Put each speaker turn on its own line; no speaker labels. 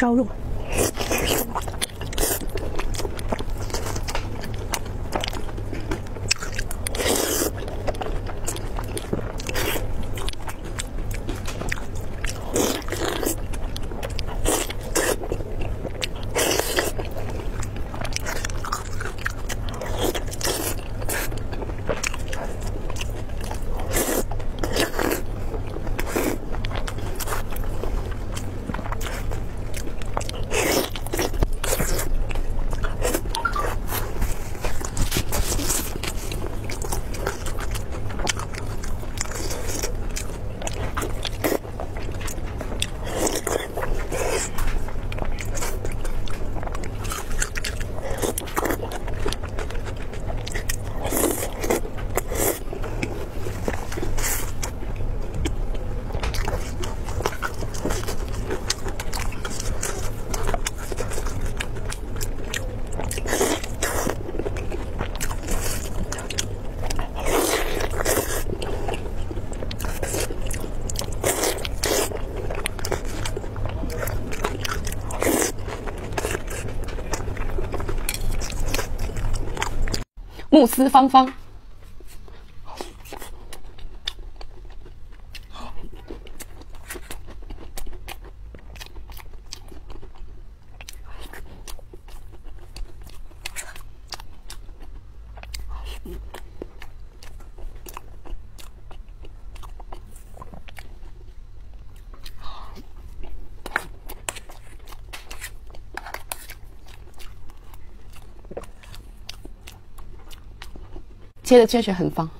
烧肉。
慕斯芳芳。切的确实很方。